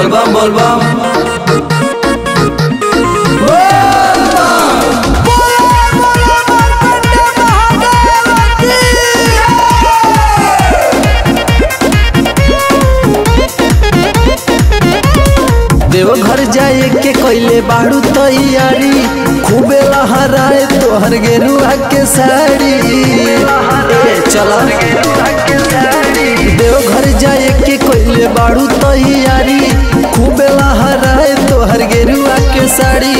बोलबम बोलबम। देवघर जाए के कैले बाड़ू तैयारी, खूबे लहराए तोहर गेरुआ के साड़ी। चला। देवघर जाए के कैले बाड़ू तैयारी खूबे लहराए तोहर गेरुआ के साड़ी।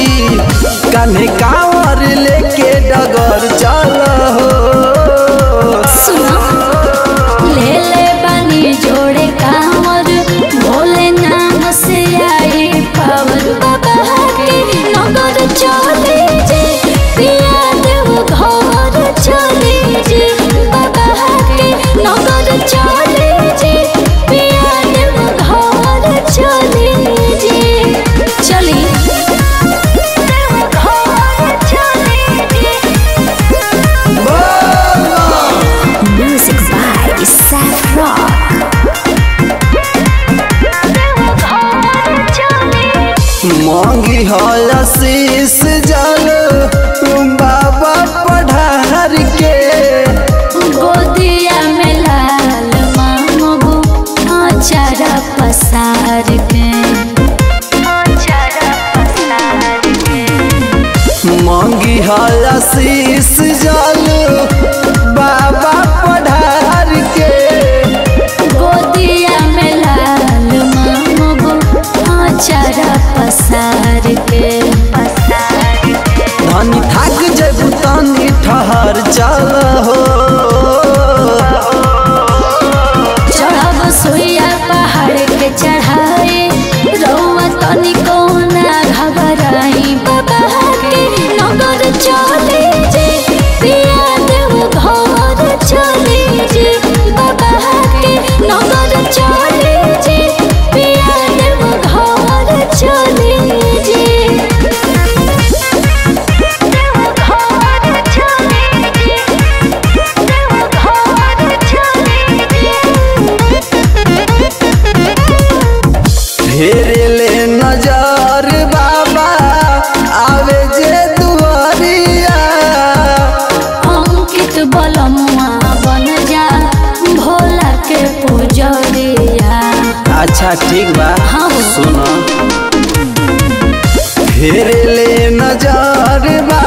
कान्हे कांवर लेके डगर हल जल बाबा पढ़ार के। गोदिया में लाल मांगबू आचारा पसार के। मांगी हल शीस जल अच्छा ठीक बा। हाँ। सुनो। फिर ले नज़र बाबा